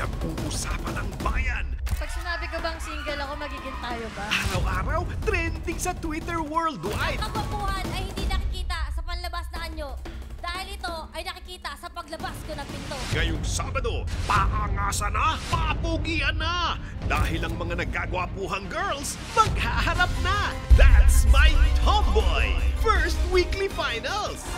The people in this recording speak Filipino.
Pinag-uusapan ng bayan. Pag sinabi ko bang single ako, magiging tayo ba? Araw-araw, trending sa Twitter worldwide. Ang Kapapuhan ay hindi nakikita sa panlabas na anyo. Dahil ito ay nakikita sa paglabas ko ng pinto. Ngayong Sabado, paangasan na, papugian na. Dahil ang mga nagkagwapuhang girls, maghaharap na. That's my Tomboy! First weekly finals!